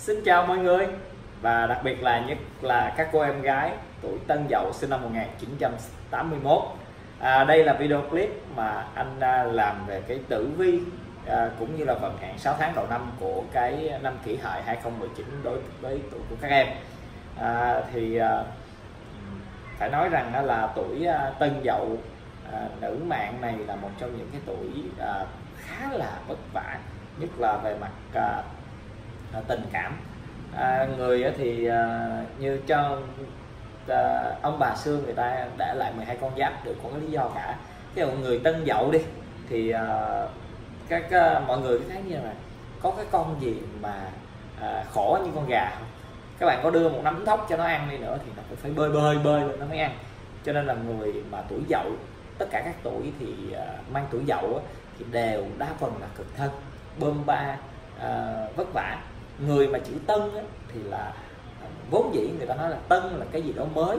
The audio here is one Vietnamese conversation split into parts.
Xin chào mọi người. Và đặc biệt là nhất là các cô em gái tuổi Tân Dậu sinh năm 1981 à, đây là video clip mà anh à, làm về cái tử vi à, cũng như là vận hạn 6 tháng đầu năm của cái năm kỷ hợi 2019 đối với tuổi của các em. À, thì à, phải nói rằng là tuổi à, Tân Dậu à, nữ mạng này là một trong những cái tuổi à, khá là vất vả nhất là về mặt à, À, tình cảm. À, người thì à, như cho à, ông bà xưa người ta để lại 12 con giáp đều có cái lý do cả. Cái người tân dậu đi thì à, các à, mọi người thấy như là có cái con gì mà à, khổ như con gà không? Các bạn có đưa một nắm thóc cho nó ăn đi nữa thì nó cũng phải bơi bơi bơi lên nó mới ăn. Cho nên là người mà tuổi dậu tất cả các tuổi thì uh, mang tuổi dậu thì đều đa phần là cực thân bơm ba uh, vất vả người mà chữ tân á, thì là à, vốn dĩ người ta nói là tân là cái gì đó mới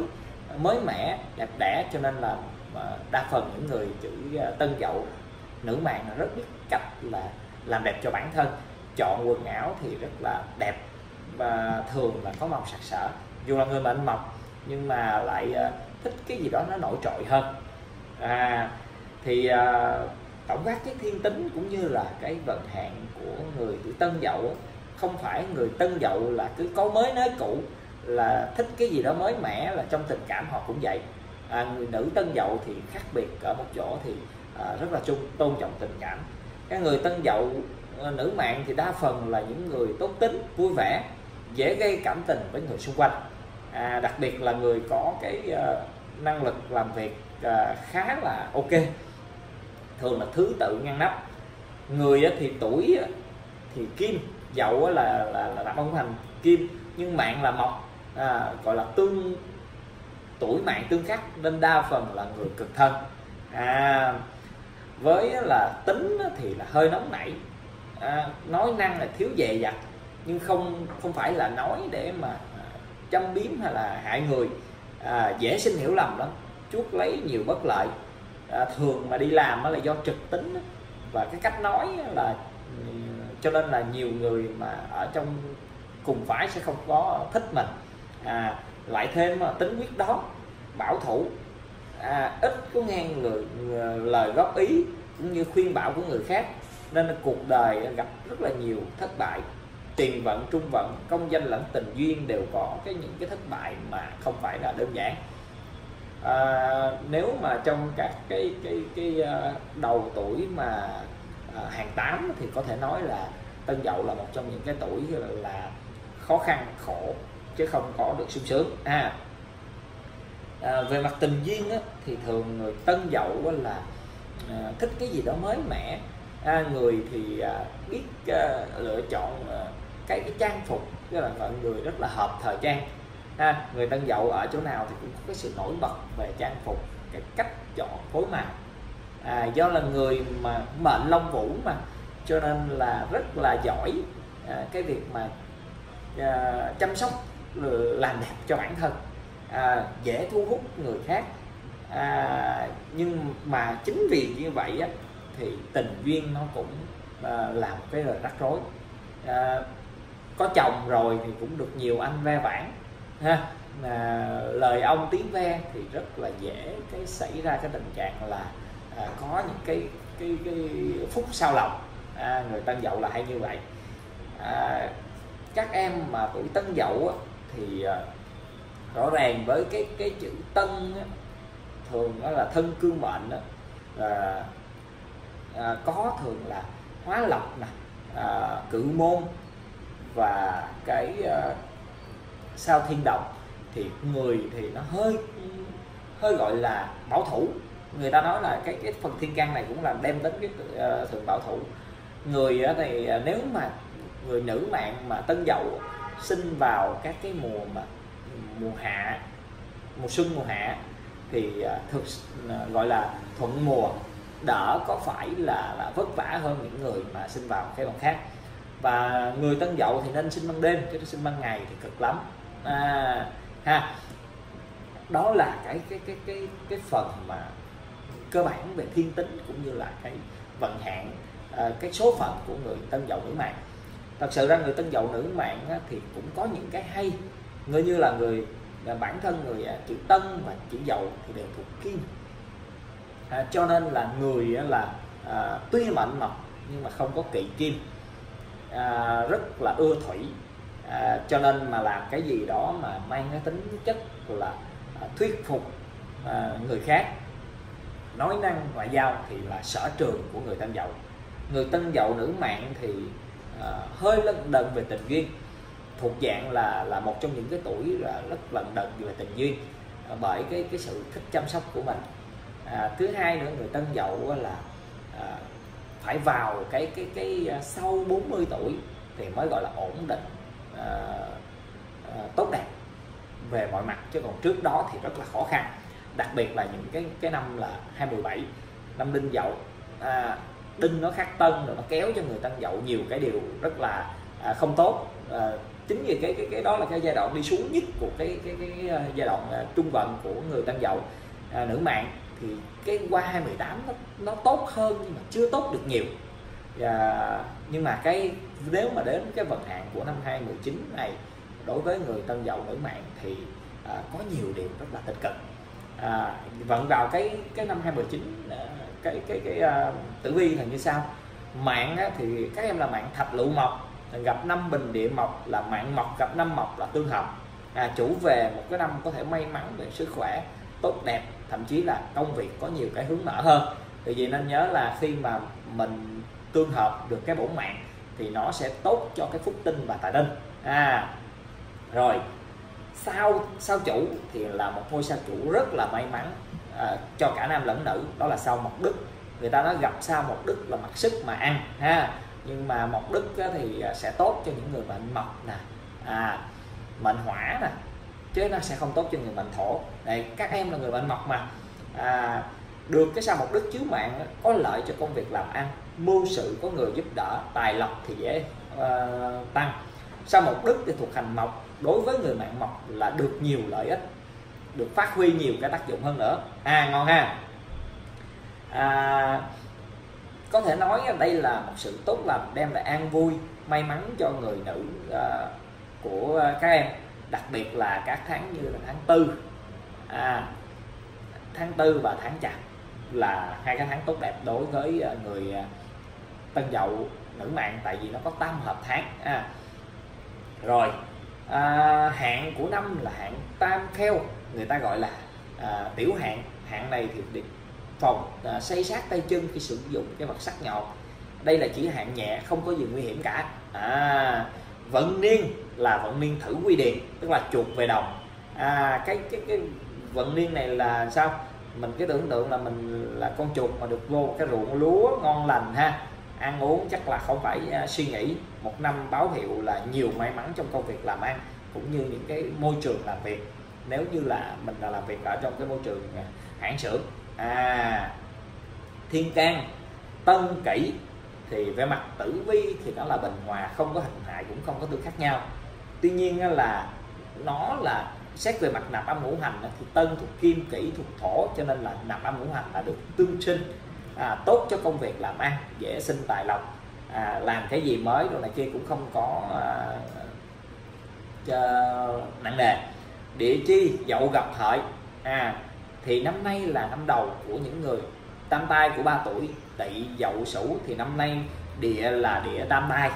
mới mẻ đẹp đẽ cho nên là à, đa phần những người chữ à, tân dậu nữ mạng là rất biết cách là làm đẹp cho bản thân. Chọn quần áo thì rất là đẹp và thường là có màu sặc sỡ dù là người mệnh mộc nhưng mà lại thích cái gì đó nó nổi trội hơn. À, thì à, tổng quát cái thiên tính cũng như là cái vận hạn của người tuổi tân dậu không phải người tân dậu là cứ có mới nói cũ là thích cái gì đó mới mẻ là trong tình cảm họ cũng vậy. À, người nữ tân dậu thì khác biệt ở một chỗ thì à, rất là chung tôn trọng tình cảm. Các người tân dậu à, nữ mạng thì đa phần là những người tốt tính vui vẻ dễ gây cảm tình với người xung quanh. À, đặc biệt là người có cái uh, năng lực làm việc uh, khá là ok thường là thứ tự ngăn nắp. Người uh, thì tuổi uh, thì kim dậu là là, là đặt ông thành kim nhưng mạng là mộc. À, gọi là tương tuổi mạng tương khắc nên đa phần là người cực thân. À, với là tính thì là hơi nóng nảy. À, nói năng là thiếu dè dặt nhưng không không phải là nói để mà à, châm biếm hay là hại người. À, dễ sinh hiểu lầm lắm chuốc lấy nhiều bất lợi. À, thường mà đi làm là do trực tính và cái cách nói là cho nên là nhiều người mà ở trong cùng phái sẽ không có thích mình. À, lại thêm à, tính quyết đoán bảo thủ. À, ít có nghe người, người lời góp ý cũng như khuyên bảo của người khác. Nên là cuộc đời gặp rất là nhiều thất bại. Tiền vận trung vận công danh lẫn tình duyên đều có cái những cái thất bại mà không phải là đơn giản. À, nếu mà trong các cái cái cái à, đầu tuổi mà à, hàng tám thì có thể nói là tân dậu là một trong những cái tuổi là khó khăn khổ chứ không có được sung sướng. À, à về mặt tình duyên á, thì thường người tân dậu á, là à, thích cái gì đó mới mẻ. À, người thì à, biết à, lựa chọn à, cái cái trang phục tức là mọi người rất là hợp thời trang. Ha người tân dậu ở chỗ nào thì cũng có cái sự nổi bật về trang phục cái cách chọn phối màu à, do là người mà mệnh long vũ mà cho nên là rất là giỏi à, cái việc mà à, chăm sóc làm đẹp cho bản thân à, dễ thu hút người khác. À, nhưng mà chính vì như vậy á, thì tình duyên nó cũng à, làm cái lời rắc rối. À, có chồng rồi thì cũng được nhiều anh ve vãn ha. À, lời ông tiếng ve thì rất là dễ cái xảy ra cái tình trạng là à, có những cái cái cái phút sau lòng. À, người tân dậu là hay như vậy. À, các em mà tuổi tân dậu á, thì à, rõ ràng với cái cái chữ tân á, thường đó là thân cương mệnh đó, à, à, có thường là hóa lộc nè à, cự môn và cái à, sao thiên động thì người thì nó hơi hơi gọi là bảo thủ người ta nói là cái cái phần thiên can này cũng là đem đến cái uh, sự bảo thủ. Người thì uh, nếu mà người nữ mạng mà tân dậu sinh vào các cái mùa mà mùa hạ mùa xuân mùa hạ thì uh, thực uh, gọi là thuận mùa đỡ có phải là, là vất vả hơn những người mà sinh vào cái bằng khác. Và người tân dậu thì nên sinh ban đêm chứ sinh ban ngày thì cực lắm. À, ha đó là cái cái cái cái cái phần mà cơ bản về thiên tính cũng như là cái vận hạn ờ, cái số phận của người tân dậu nữ mạng. Thật sự ra người tân dậu nữ mạng thì cũng có những cái hay. Người như là người là bản thân người ờ, chữ tân và chữ dậu thì đều thuộc kim. À, cho nên là người là à, tuy mạnh mộc nhưng mà không có kỵ kim. À, rất là ưa thủy. À, cho nên mà làm cái gì đó mà mang cái tính chất là à, thuyết phục à, người khác nói năng ngoại giao thì là sở trường của người tân dậu. Người tân dậu nữ mạng thì à, hơi lân đần về tình duyên. Thuộc dạng là là một trong những cái tuổi là rất lần đần về tình duyên à, bởi cái cái sự thích chăm sóc của mình. À, thứ hai nữa người tân dậu là à, phải vào cái cái cái à, sau 40 tuổi thì mới gọi là ổn định à, à, tốt đẹp về mọi mặt. Chứ còn trước đó thì rất là khó khăn đặc biệt là những cái cái năm là 27 năm đinh dậu. À, đinh nó khắc tân rồi nó kéo cho người tân dậu nhiều cái điều rất là à, không tốt. À, chính vì cái cái cái đó là cái giai đoạn đi xuống nhất của cái cái cái, cái giai đoạn à, trung vận của người tân dậu. À, nữ mạng thì cái qua 2018 nó nó tốt hơn nhưng mà chưa tốt được nhiều. Và nhưng mà cái nếu mà đến cái vận hạn của năm 2019 này đối với người tân dậu nữ mạng thì à, có nhiều điều rất là tích cực à, vận vào cái cái năm 2019 à, cái cái cái uh, tử vi là như sau. Mạng á, thì các em là mạng thạch lựu mộc gặp năm bình địa mộc là mạng mộc gặp năm mộc là tương hợp. À, chủ về một cái năm có thể may mắn về sức khỏe tốt đẹp thậm chí là công việc có nhiều cái hướng mở hơn. Vì vậy nên nhớ là khi mà mình tương hợp được cái bổn mạng thì nó sẽ tốt cho cái phúc tinh và tài tinh à rồi sao sao chủ thì là một ngôi sao chủ rất là may mắn à, cho cả nam lẫn nữ. Đó là sao mộc đức. Người ta nói gặp sao mộc đức là mặc sức mà ăn ha. Nhưng mà mộc đức thì à, sẽ tốt cho những người mệnh mộc nè à mệnh hỏa nè chứ nó sẽ không tốt cho người mệnh thổ. Này các em là người mệnh mộc mà. À, được cái sao mộc đức chiếu mạng có lợi cho công việc làm ăn mưu sự có người giúp đỡ tài lộc thì dễ uh, tăng. Sao mộc đức thì thuộc hành mộc đối với người mạng mộc là được nhiều lợi ích được phát huy nhiều cái tác dụng hơn nữa. À ngon ha à, có thể nói đây là một sự tốt lành đem lại an vui may mắn cho người nữ uh, của các em đặc biệt là các tháng như là tháng tư. À, tháng tư và tháng chạp là hai cái tháng tốt đẹp đối với à, người à, tân dậu nữ mạng tại vì nó có tam hợp tháng. À, rồi à, hạn của năm là hạn tam kheo người ta gọi là à, tiểu hạn hạn này thì phòng à, xây sát tay chân khi sử dụng cái vật sắc nhọn. Đây là chỉ hạn nhẹ không có gì nguy hiểm cả. À, vận niên là vận niên thử quy điền tức là chuột về đồng. À, cái cái cái vận niên này là sao? Mình cái tưởng tượng là mình là con chuột mà được vô cái ruộng lúa ngon lành ha ăn uống chắc là không phải à, suy nghĩ một năm báo hiệu là nhiều may mắn trong công việc làm ăn, cũng như những cái môi trường làm việc. Nếu như là mình là làm việc ở trong cái môi trường à, hãng xưởng à thiên can, tân kỷ thì về mặt tử vi thì nó là bình hòa, không có hình hại cũng không có tương khác nhau. Tuy nhiên là nó là xét về mặt nạp âm ngũ hành thì tân thuộc kim kỷ thuộc thổ, cho nên là nạp âm ngũ hành là được tương sinh à, tốt cho công việc làm ăn dễ sinh tài lộc à, làm cái gì mới rồi này kia cũng không có à, cho nặng nề. Địa chi dậu gặp hợi. À thì năm nay là năm đầu của những người tam tai của ba tuổi. Tỵ dậu sửu thì năm nay địa là địa tam tai.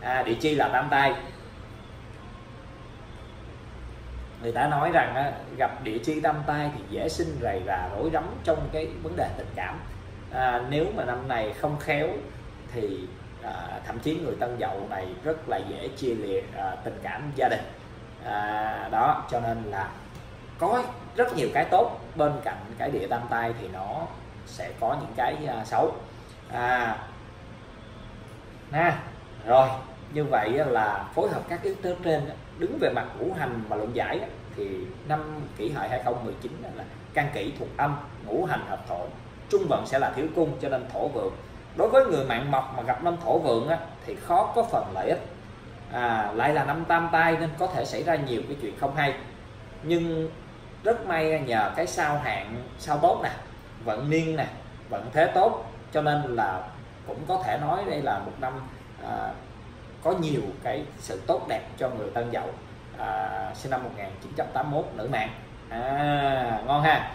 À, địa chi là tam tai. Người ta nói rằng gặp địa chi tam tai thì dễ sinh rầy rà rối rắm trong cái vấn đề tình cảm à, nếu mà năm này không khéo thì à, thậm chí người tân dậu này rất là dễ chia liệt à, tình cảm gia đình. À, đó cho nên là có rất nhiều cái tốt. Bên cạnh cái địa tam tai thì nó sẽ có những cái à, xấu. À ha rồi như vậy là phối hợp các yếu tố trên đứng về mặt ngũ hành mà luận giải thì năm kỷ hợi 2019 là căn kỷ thuộc âm ngũ hành hợp thổ trung vận sẽ là thiếu cung cho nên thổ vượng. Đối với người mạng mộc mà gặp năm thổ vượng á, thì khó có phần lợi ích. À, lại là năm tam tai nên có thể xảy ra nhiều cái chuyện không hay. Nhưng rất may nhờ cái sao hạn sao tốt nè vận niên nè vận thế tốt cho nên là cũng có thể nói đây là một năm à, có nhiều cái sự tốt đẹp cho người tân dậu. À, sinh năm 1981 nữ mạng. À, ngon ha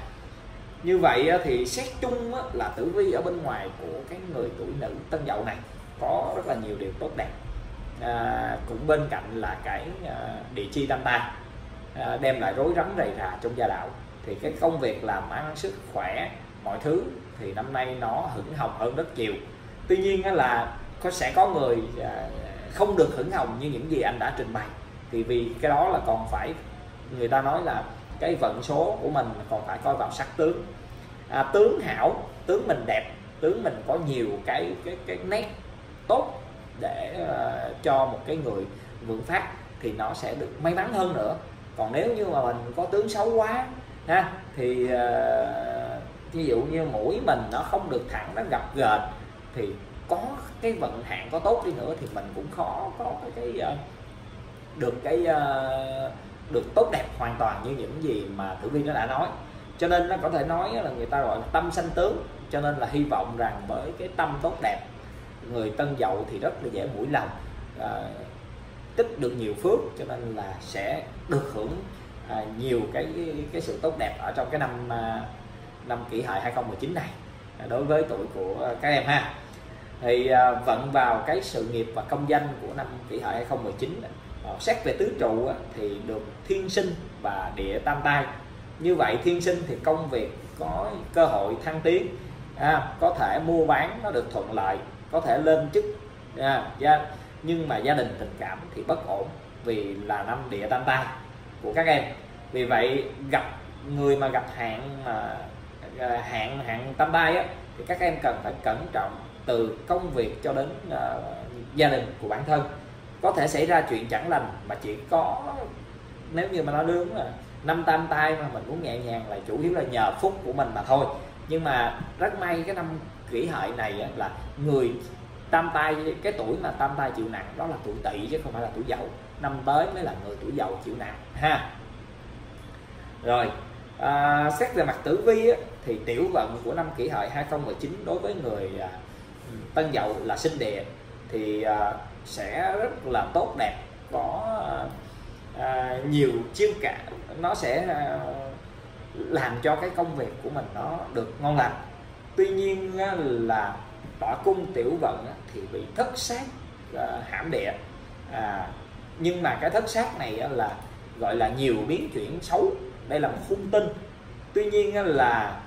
như vậy thì xét chung là tử vi ở bên ngoài của cái người tuổi nữ tân dậu này có rất là nhiều điều tốt đẹp. À, cũng bên cạnh là cái à, địa chi tam tai à, đem lại rối rắm rầy rà trong gia đạo. Thì cái công việc làm ăn sức khỏe mọi thứ thì năm nay nó hưởng hồng hơn rất nhiều. Tuy nhiên là có sẽ có người à, không được hưởng hồng như những gì anh đã trình bày. Thì vì cái đó là còn phải người ta nói là cái vận số của mình còn phải coi vào sắc tướng. À, tướng hảo tướng mình đẹp tướng mình có nhiều cái cái cái nét tốt để uh, cho một cái người vượng phát thì nó sẽ được may mắn hơn nữa. Còn nếu như mà mình có tướng xấu quá ha thì ờ, uh, ví dụ như mũi mình nó không được thẳng nó gập gền thì có cái vận hạn có tốt đi nữa thì mình cũng khó có cái, cái uh, được cái uh, được tốt đẹp hoàn toàn như những gì mà tử vi nó đã nói. Cho nên nó có thể nói là người ta gọi là tâm sanh tướng. Cho nên là hy vọng rằng với cái tâm tốt đẹp người tân dậu thì rất là dễ mũi lòng à, tích được nhiều phước. Cho nên là sẽ được hưởng à, nhiều cái cái sự tốt đẹp ở trong cái năm à, năm kỷ hợi 2019 này à, đối với tuổi của các em ha. Thì à, vận vào cái sự nghiệp và công danh của năm kỷ hợi 2019 Ờ, xét về tứ trụ thì được thiên sinh và địa tam tai. Như vậy thiên sinh thì công việc có cơ hội thăng tiến à, có thể mua bán nó được thuận lợi có thể lên chức à, gia, nhưng mà gia đình tình cảm thì bất ổn vì là năm địa tam tai của các em. Vì vậy gặp người mà gặp hạn mà à, hạn hạn tam tai á, thì các em cần phải cẩn trọng từ công việc cho đến uh, gia đình của bản thân có thể xảy ra chuyện chẳng lành mà chỉ có nếu như mà nó đương là năm tam tai mà mình muốn nhẹ nhàng là chủ yếu là nhờ phúc của mình mà thôi. Nhưng mà rất may cái năm kỷ hợi này là người tam tai cái tuổi mà tam tai chịu nặng đó là tuổi tỵ chứ không phải là tuổi dậu. Năm tới mới là người tuổi dậu chịu nặng ha. Rồi à, xét về mặt tử vi á, thì tiểu vận của năm kỷ hợi 2019 đối với người à, tân dậu là sinh địa thì à, sẽ rất là tốt đẹp có à, nhiều chiêu cả. Nó sẽ à, làm cho cái công việc của mình nó được ngon lành. Tuy nhiên là tỏa cung tiểu vận thì bị thất sát à, hãm địa. À, nhưng mà cái thất sát này là gọi là nhiều biến chuyển xấu. Đây là một hung tinh tuy nhiên là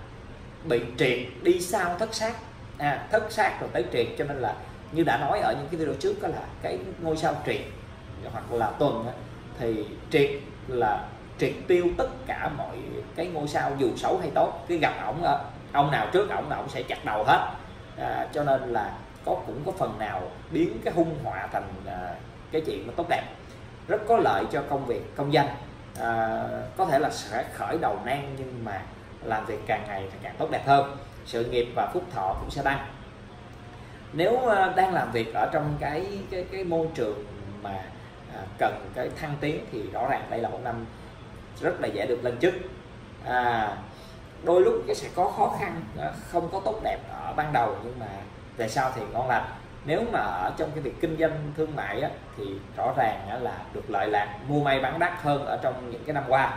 bị triệt đi sau thất sát. À, thất sát rồi tới triệt cho nên là như đã nói ở những cái video trước đó là cái ngôi sao triệt hoặc là tuần thì triệt là triệt tiêu tất cả mọi cái ngôi sao dù xấu hay tốt. Cứ gặp ổng ông nào trước ổng là ổng sẽ chặt đầu hết. À, cho nên là có cũng có phần nào biến cái hung họa thành à, cái chuyện mà tốt đẹp. Rất có lợi cho công việc công danh. À, có thể là sẽ khởi đầu nan nhưng mà làm việc càng ngày thì càng tốt đẹp hơn. Sự nghiệp và phúc thọ cũng sẽ tăng nếu ờ, đang làm việc ở trong cái cái cái môi trường mà à, cần cái thăng tiến thì rõ ràng đây là một năm rất là dễ được lên chức. À, đôi lúc sẽ có khó khăn không có tốt đẹp ở ban đầu nhưng mà về sau thì ngon lành. Nếu mà ở trong cái việc kinh doanh thương mại á, thì rõ ràng á, là được lợi lạc mua may bán đắt hơn ở trong những cái năm qua.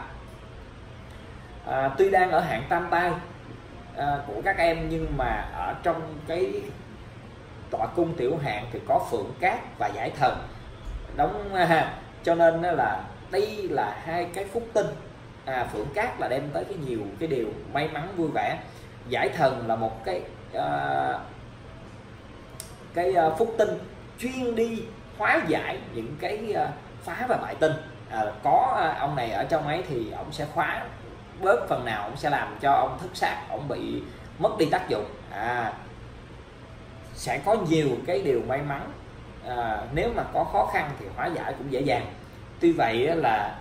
À, tuy đang ở hạng tam tai à, của các em nhưng mà ở trong cái tọa cung tiểu hạng thì có phượng cát và giải thần. Đóng à, ha cho nên là đây là hai cái phúc tinh. À, phượng cát là đem tới cái nhiều cái điều may mắn vui vẻ. Giải thần là một cái uh, cái uh, phúc tinh chuyên đi hóa giải những cái uh, phá và bại tinh. À, có uh, ông này ở trong ấy thì ông sẽ khóa bớt phần nào ông sẽ làm cho ông thất sát ông bị mất đi tác dụng. À sẽ có nhiều cái điều may mắn. À, nếu mà có khó khăn thì hóa giải cũng dễ dàng. Tuy vậy là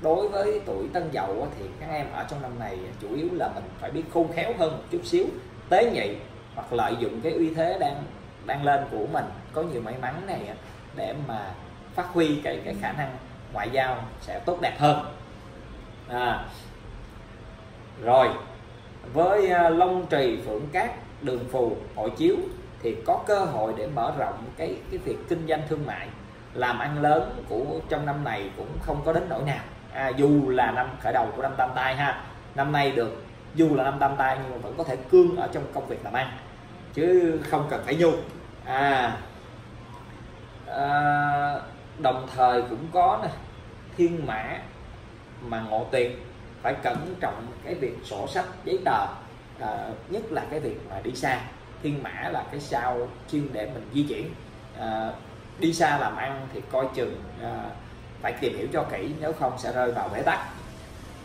đối với tuổi tân dậu thì các em ở trong năm này chủ yếu là mình phải biết khôn khéo hơn một chút xíu tế nhị hoặc lợi dụng cái uy thế đang đang lên của mình có nhiều may mắn này để mà phát huy cái cái khả năng ngoại giao sẽ tốt đẹp hơn. À, rồi với à, long trì phượng cát đường phù hội chiếu thì có cơ hội để mở rộng cái cái việc kinh doanh thương mại. Làm ăn lớn của trong năm này cũng không có đến nỗi nào. À, dù là năm khởi đầu của năm tam tai ha năm nay được dù là năm tam tai nhưng mà vẫn có thể cương ở trong công việc làm ăn chứ không cần phải nhu. À, à đồng thời cũng có nè thiên mã mà ngộ tiền phải cẩn trọng cái việc sổ sách giấy tờ à, nhất là cái việc mà đi xa thiên mã là cái sao chuyên để mình di chuyển. À, đi xa làm ăn thì coi chừng à, phải tìm hiểu cho kỹ nếu không sẽ rơi vào bế tắc.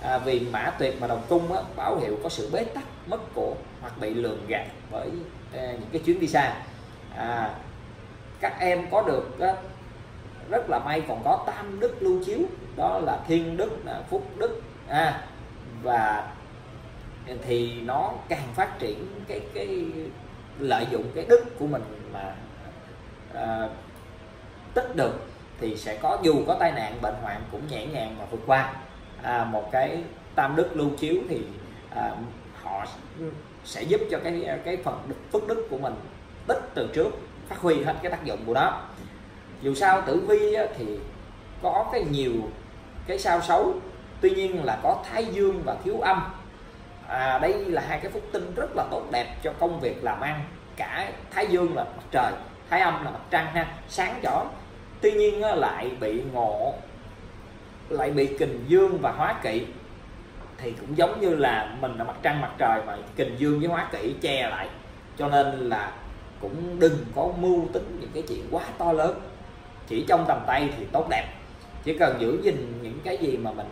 À, vì mã tuyệt mà đồng cung á, báo hiệu có sự bế tắc mất của hoặc bị lường gạt bởi à, những cái chuyến đi xa. À, các em có được á, rất là may còn có tam đức lưu chiếu đó là thiên đức à, phúc đức à, và thì nó càng phát triển cái cái lợi dụng cái đức của mình mà à, tích được thì sẽ có dù có tai nạn bệnh hoạn cũng nhẹ nhàng mà vượt qua. À, một cái tam đức lưu chiếu thì à, họ sẽ giúp cho cái cái phần phước đức của mình tích từ trước phát huy hết cái tác dụng của nó. Dù sao tử vi thì có cái nhiều cái sao xấu tuy nhiên là có thái dương và thiếu âm à, đây là hai cái phúc tinh rất là tốt đẹp cho công việc làm ăn. Cả thái dương là mặt trời thái âm là mặt trăng ha. Sáng rõ tuy nhiên lại bị ngộ lại bị kình dương và hóa kỵ. Thì cũng giống như là mình là mặt trăng mặt trời mà kình dương với hóa kỵ che lại. Cho nên là cũng đừng có mưu tính những cái chuyện quá to lớn. Chỉ trong tầm tay thì tốt đẹp. Chỉ cần giữ gìn những cái gì mà mình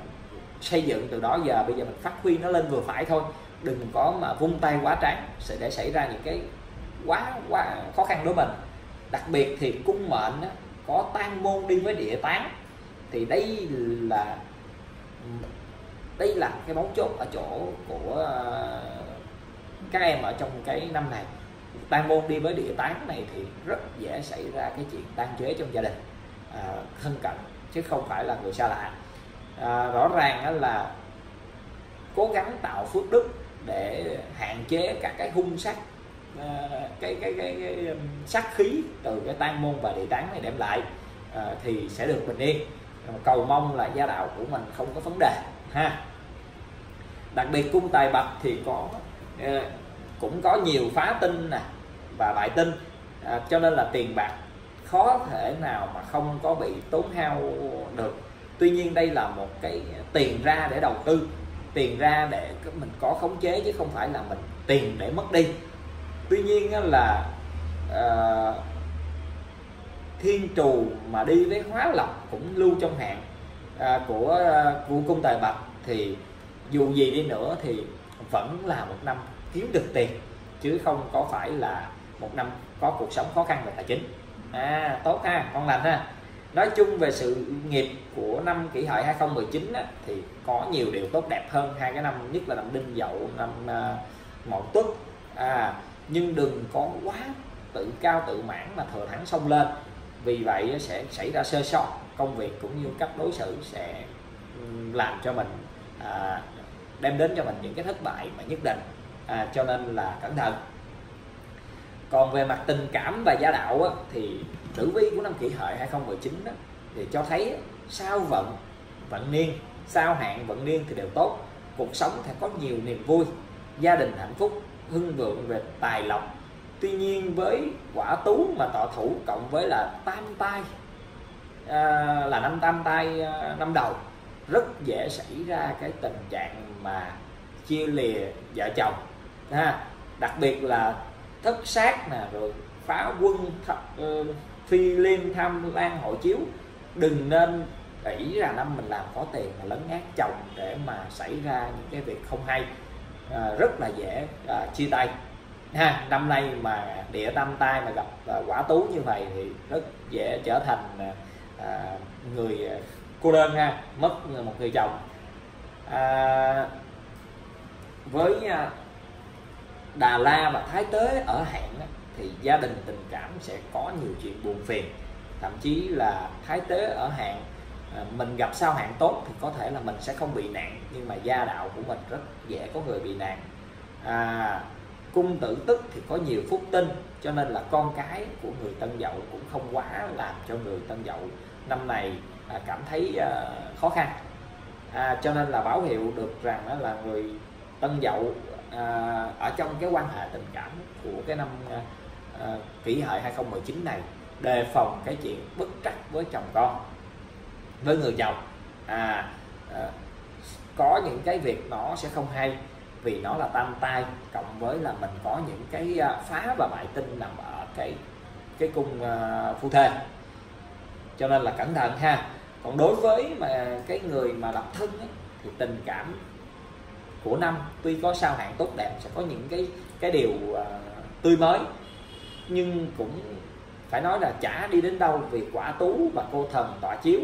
xây dựng từ đó giờ. Bây giờ mình phát huy nó lên vừa phải thôi. Đừng có mà vung tay quá tráng sẽ để xảy ra những cái quá quá khó khăn đối mình. Đặc biệt thì cung mệnh á, có tan môn đi với địa tán thì đây là đây là cái bóng chốt ở chỗ của ờ, các em ở trong cái năm này. Tan môn đi với địa tán này thì rất dễ xảy ra cái chuyện tan chế trong gia đình à, thân cận chứ không phải là người xa lạ à, rõ ràng là cố gắng tạo phước đức để hạn chế các cái hung sát, à, cái, cái, cái, cái um, sát khí từ cái tan môn và địa tán này đem lại à, thì sẽ được bình yên. Cầu mong là gia đạo của mình không có vấn đề ha. Đặc biệt cung tài bạch thì có à, cũng có nhiều phá tinh nè và bại tinh à, cho nên là tiền bạc khó thể nào mà không có bị tốn hao được tuy nhiên đây là một cái tiền ra để đầu tư tiền ra để mình có khống chế chứ không phải là mình tiền để mất đi. Tuy nhiên là uh, thiên trù mà đi với hóa lộc cũng lưu trong hạn uh, ờ, của uh, của cung tài bạch thì dù gì đi nữa thì vẫn là một năm kiếm được tiền chứ không có phải là một năm có cuộc sống khó khăn về tài chính. À tốt ha con lành ha nói chung về sự nghiệp của năm kỷ hợi 2019 á, thì có nhiều điều tốt đẹp hơn hai cái năm nhất là năm đinh dậu năm uh, mậu tuất. À nhưng đừng có quá tự cao tự mãn mà thừa thắng xông lên. Vì vậy sẽ xảy ra sơ sót công việc cũng như cách đối xử sẽ làm cho mình à, đem đến cho mình những cái thất bại mà nhất định. À, cho nên là cẩn thận còn về mặt tình cảm và gia đạo á, thì tử vi của năm kỷ hợi 2019 đó, thì cho thấy sao vận vận niên sao hạn vận niên thì đều tốt. Cuộc sống thì có nhiều niềm vui gia đình hạnh phúc hưng vượng về tài lộc. Tuy nhiên với quả tú mà tọa thủ cộng với là tam tai à, là năm tam tai à, năm đầu rất dễ xảy ra cái tình trạng mà chia lìa vợ chồng. Ha đặc biệt là thất sát nè rồi phá quân th- uh, phi liên tham lan hội chiếu. Đừng nên nghĩ là năm mình làm có tiền mà lấn át chồng để mà xảy ra những cái việc không hay. À, rất là dễ à, chia tay. Ha năm nay mà địa tam tai mà gặp à, quả tú như vậy thì rất dễ trở thành à, à người à, cô đơn ha mất một người chồng. À, với à, Đà La và Thái Tế ở hạn thì gia đình tình cảm sẽ có nhiều chuyện buồn phiền. Thậm chí là Thái Tế ở hạn à, mình gặp sao hạn tốt thì có thể là mình sẽ không bị nạn nhưng mà gia đạo của mình rất dễ có người bị nạn. À, cung tử tức thì có nhiều phúc tinh cho nên là con cái của người tân dậu cũng không quá làm cho người tân dậu năm này à, cảm thấy à, khó khăn. À, cho nên là báo hiệu được rằng đó là người tân dậu à, ở trong cái quan hệ tình cảm của cái năm à, à kỷ hợi 2019 này đề phòng cái chuyện bất trắc với chồng con với người chồng à, à có những cái việc nó sẽ không hay vì nó là tam tai cộng với là mình có những cái à, phá và bại tinh nằm ở cái cái cung à, phu thê. Cho nên là cẩn thận ha. Còn đối với mà cái người mà lập thân ấy, thì tình cảm của năm. Tuy có sao hạn tốt đẹp sẽ có những cái cái điều uh, tươi mới. Nhưng cũng phải nói là chả đi đến đâu vì quả tú và cô thần tỏa chiếu.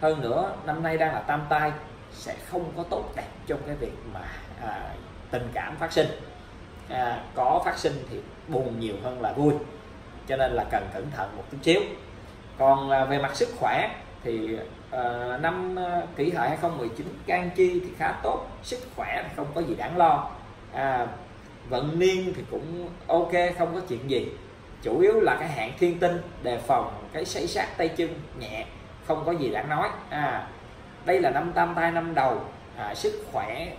Hơn nữa năm nay đang là tam tai sẽ không có tốt đẹp trong cái việc mà à, tình cảm phát sinh. À, có phát sinh thì buồn nhiều hơn là vui cho nên là cần cẩn thận một chút xíu. Còn à, về mặt sức khỏe thì Ờ, năm ờ, kỷ hợi 2019 can chi thì khá tốt sức khỏe thì không có gì đáng lo. À, vận niên thì cũng ok không có chuyện gì. Chủ yếu là cái hạn thiên tinh đề phòng cái xây sát tay chân nhẹ không có gì đáng nói. À đây là năm tam tai năm đầu. À, sức khỏe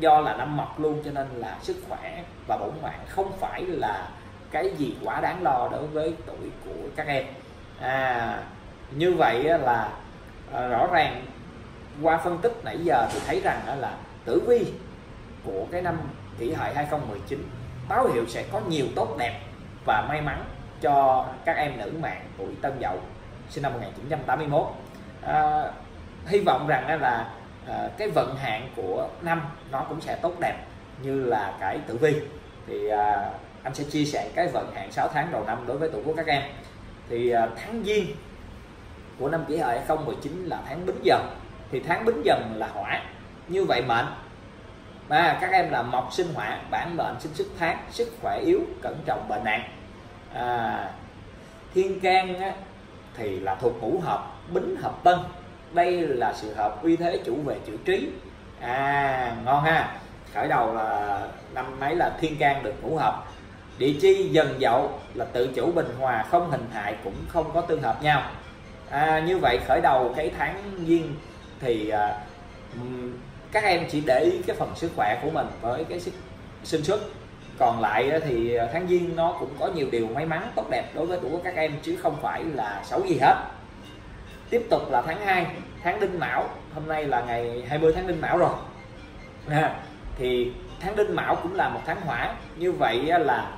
do là năm mộc luôn cho nên là sức khỏe và bổn mạng không phải là cái gì quá đáng lo đối với tuổi của các em. À như vậy là à, rõ ràng qua phân tích nãy giờ thì thấy rằng là tử vi của cái năm kỷ hợi 2019 báo hiệu sẽ có nhiều tốt đẹp và may mắn cho các em nữ mạng tuổi Tân Dậu sinh năm 1981 à, ờ, hy vọng rằng là à, cái vận hạn của năm nó cũng sẽ tốt đẹp như là cái tử vi. Thì à, anh sẽ chia sẻ cái vận hạn 6 tháng đầu năm đối với tuổi của các em. Thì à, tháng giêng của năm kỷ hợi 2019 là tháng bính dần. Thì tháng bính dần là hỏa như vậy mệnh. Mà các em là mộc sinh hỏa bản mệnh sinh sức tháng sức khỏe yếu cẩn trọng bệnh nặng à, thiên can á, thì là thuộc ngũ hợp bính hợp tân. Đây là sự hợp uy thế chủ về chữ trí. À ngon ha. Khởi đầu là năm mấy là thiên can được ngũ hợp. Địa chi dần dậu là tự chủ bình hòa không hình hại cũng không có tương hợp nhau à, như vậy khởi đầu cái tháng giêng thì à, các em chỉ để ý cái phần sức khỏe của mình với cái sức sinh xuất. Còn lại thì à, tháng giêng nó cũng có nhiều điều may mắn tốt đẹp đối với tuổi của các em chứ không phải là xấu gì hết. Tiếp tục là tháng 2 tháng đinh mão. Hôm nay là ngày 20 tháng đinh mão rồi. À, thì tháng đinh mão cũng là một tháng hỏa như vậy là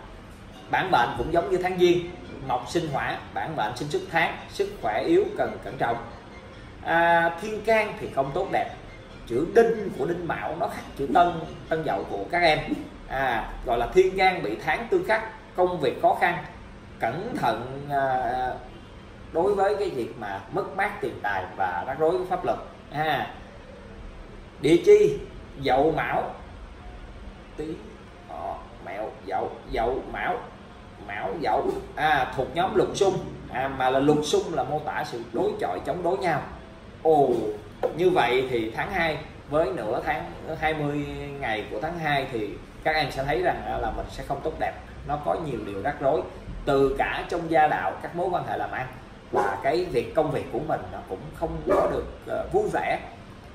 bản mệnh cũng giống như tháng giêng mộc sinh hỏa bản mệnh sinh xuất tháng sức khỏe yếu cần cẩn trọng. À, thiên can thì không tốt đẹp. Chữ đinh của đinh mão nó khác chữ tân tân dậu của các em. À, gọi là thiên can bị tháng tương khắc công việc khó khăn. Cẩn thận à, đối với cái việc mà mất mát tiền tài và rắc rối pháp luật. À, địa chi dậu mão. Tí ờ, mẹo dậu dậu mão mão dậu à thuộc nhóm lục xung. À, mà là lục xung là mô tả sự đối chọi chống đối nhau. Ồ như vậy thì tháng 2 với nửa tháng 20 ngày của tháng 2 thì các em sẽ thấy rằng à, là mình sẽ không tốt đẹp. Nó có nhiều điều rắc rối. Từ cả trong gia đạo các mối quan hệ làm ăn và cái việc công việc của mình nó cũng không có được uh, vui vẻ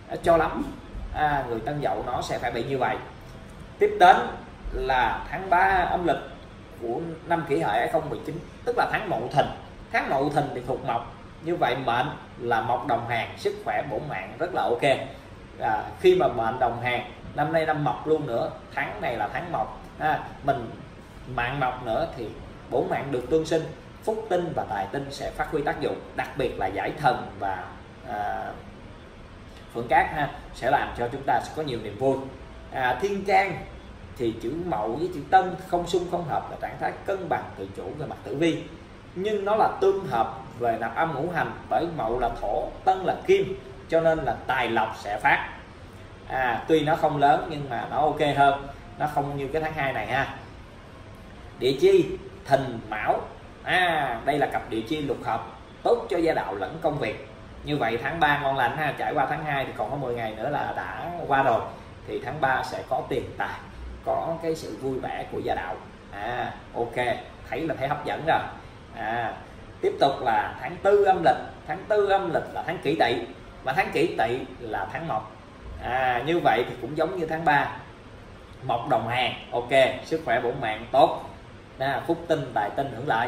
à, cho lắm. À, người tân dậu nó sẽ phải bị như vậy. Tiếp đến là tháng 3 âm lịch của năm kỷ hợi 2019 tức là tháng mậu thìn. Tháng mậu thìn thì thuộc mộc. Như vậy mệnh là mộc đồng hàng sức khỏe bổn mạng rất là ok. À, khi mà mệnh đồng hàng năm nay năm mộc luôn nữa. Tháng này là tháng mộc. À, mình mạng mộc nữa thì bổn mạng được tương sinh. Phúc tinh và tài tinh sẽ phát huy tác dụng đặc biệt là giải thần và à, phượng cát ha sẽ làm cho chúng ta sẽ có nhiều niềm vui. À, thiên can thì chữ mậu với chữ tân không xung, không hợp là trạng thái cân bằng tự chủ về mặt tử vi. Nhưng nó là tương hợp về nạp âm ngũ hành, bởi mậu là thổ, tân là kim, cho nên là tài lộc sẽ phát. À tuy nó không lớn nhưng mà nó ok hơn, nó không như cái tháng 2 này ha. Địa chi? Thìn mão. À đây là cặp địa chi lục hợp, tốt cho gia đạo lẫn công việc. Như vậy tháng 3 ngon lành ha, trải qua tháng 2 thì còn có 10 ngày nữa là đã qua rồi, thì tháng 3 sẽ có tiền tài có cái sự vui vẻ của gia đạo. À ok thấy là thấy hấp dẫn rồi. À tiếp tục là tháng tư âm lịch. Tháng tư âm lịch là tháng kỷ tỵ và tháng kỷ tỵ là tháng mộc à, như vậy thì cũng giống như tháng 3 mộc đồng hàng ok sức khỏe bổn mạng tốt. À, phúc tinh tài tinh hưởng lợi.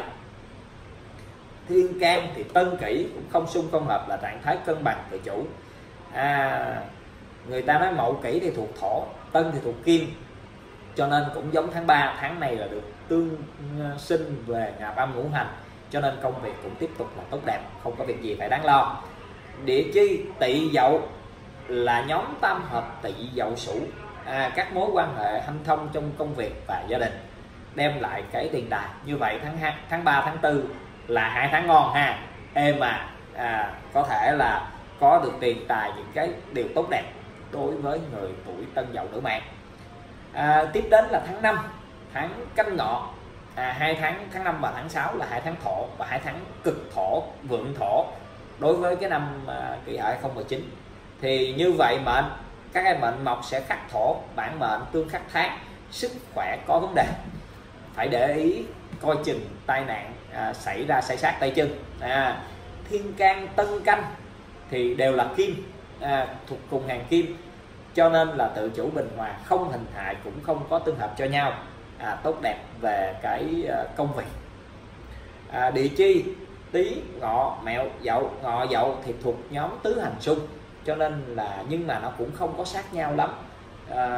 Thiên can thì tân kỷ cũng không xung không hợp là trạng thái cân bằng tự chủ. À, người ta nói mậu kỷ thì thuộc thổ tân thì thuộc kim cho nên cũng giống tháng 3 tháng này là được tương ờ, sinh về nhà âm ngũ hành. Cho nên công việc cũng tiếp tục là tốt đẹp không có việc gì phải đáng lo. Địa chi tỵ dậu là nhóm tam hợp tỵ dậu sửu à, các mối quan hệ hanh thông trong công việc và gia đình. Đem lại cái tiền tài như vậy tháng 2, tháng 3 tháng 4 là hai tháng ngon ha. Êm mà à, có thể là có được tiền tài những cái điều tốt đẹp đối với người tuổi tân dậu nữ mạng à, tiếp đến là tháng 5 tháng canh ngọ. À, hai tháng tháng 5 và tháng 6 là hai tháng thổ và hai tháng cực thổ vượng thổ. Đối với cái năm à, kỷ hợi 2019 thì như vậy mệnh các em mệnh mộc sẽ khắc thổ bản mệnh tương khắc tháng sức khỏe có vấn đề. Phải để ý coi chừng tai nạn à, xảy ra xảy sát tay chân. À, thiên can tân canh thì đều là kim à, thuộc cùng hàng kim cho nên là tự chủ bình hòa không hình hại cũng không có tương hợp cho nhau. À, tốt đẹp về cái ờ, công việc. À, địa chi? Tý ngọ mẹo dậu. Ngọ dậu thì thuộc nhóm tứ hành xung. Cho nên là nhưng mà nó cũng không có sát nhau lắm. À,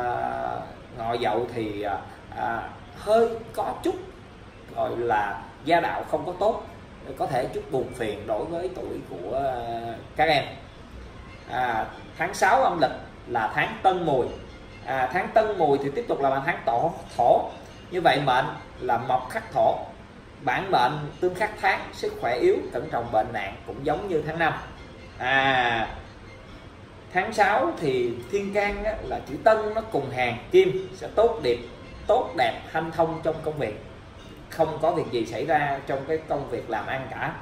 ngọ dậu thì ờ, à, hơi có chút gọi là gia đạo không có tốt. Có thể chút buồn phiền đối với tuổi của ờ, các em. À, tháng 6 âm lịch là tháng tân mùi. À, tháng tân mùi thì tiếp tục là tháng tổ thổ. Như vậy mệnh là mộc khắc thổ. Bản mệnh tương khắc tháng sức khỏe yếu cẩn trọng bệnh nạn cũng giống như tháng 5 à tháng 6 thì thiên can á, là chữ tân nó cùng hàng kim sẽ tốt đẹp tốt đẹp hanh thông trong công việc. Không có việc gì xảy ra trong cái công việc làm ăn cả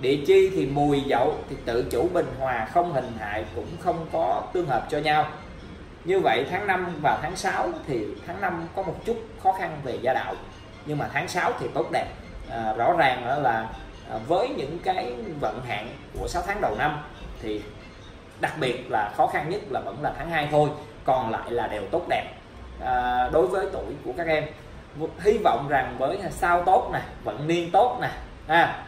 địa chi thì mùi dậu thì tự chủ bình hòa không hình hại cũng không có tương hợp cho nhau. Như vậy tháng 5 và tháng 6 thì tháng 5 có một chút khó khăn về gia đạo nhưng mà tháng 6 thì tốt đẹp. À, rõ ràng đó là à, với những cái vận hạn của 6 tháng đầu năm thì đặc biệt là khó khăn nhất là vẫn là tháng 2 thôi còn lại là đều tốt đẹp. À, đối với tuổi của các em hy vọng rằng với sao tốt nè vận niên tốt nè à,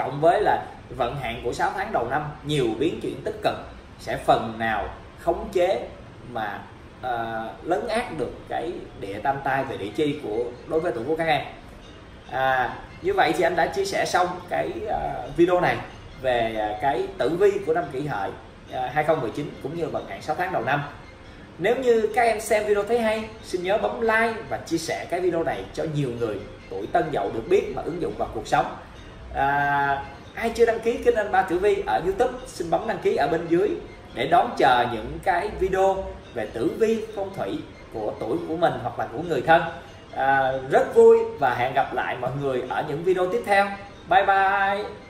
cộng với là vận hạn của 6 tháng đầu năm nhiều biến chuyển tích cực sẽ phần nào khống chế mà uh, lấn át được cái địa tam tai về địa chi của đối với tuổi của các em. À, như vậy thì anh đã chia sẻ xong cái uh, video này về uh, cái tử vi của năm kỷ hợi uh, 2019 cũng như vận hạn 6 tháng đầu năm. Nếu như các em xem video thấy hay xin nhớ bấm like và chia sẻ cái video này cho nhiều người tuổi tân dậu được biết và ứng dụng vào cuộc sống à, ai chưa đăng ký kênh anh ba tử vi ở youtube xin bấm đăng ký ở bên dưới để đón chờ những cái video về tử vi phong thủy của tuổi của mình hoặc là của người thân. À, rất vui và hẹn gặp lại mọi người ở những video tiếp theo. Bye bye!